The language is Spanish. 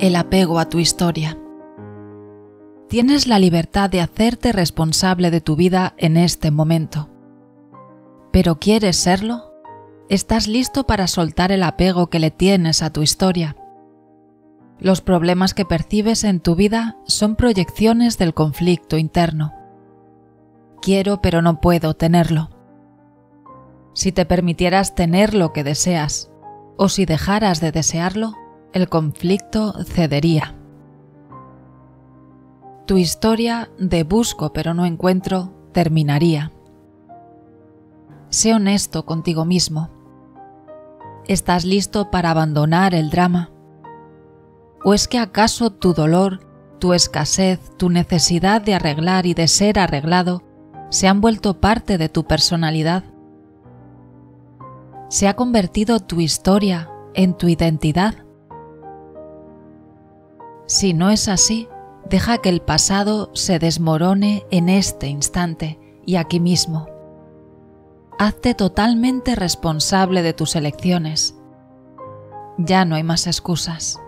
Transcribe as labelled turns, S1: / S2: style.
S1: el apego a tu historia. Tienes la libertad de hacerte responsable de tu vida en este momento. ¿Pero quieres serlo? ¿Estás listo para soltar el apego que le tienes a tu historia? Los problemas que percibes en tu vida son proyecciones del conflicto interno. Quiero pero no puedo tenerlo. Si te permitieras tener lo que deseas, o si dejaras de desearlo, el conflicto cedería. Tu historia de busco pero no encuentro terminaría. Sé honesto contigo mismo. ¿Estás listo para abandonar el drama? ¿O es que acaso tu dolor, tu escasez, tu necesidad de arreglar y de ser arreglado se han vuelto parte de tu personalidad? ¿Se ha convertido tu historia en tu identidad? Si no es así, deja que el pasado se desmorone en este instante y aquí mismo. Hazte totalmente responsable de tus elecciones. Ya no hay más excusas.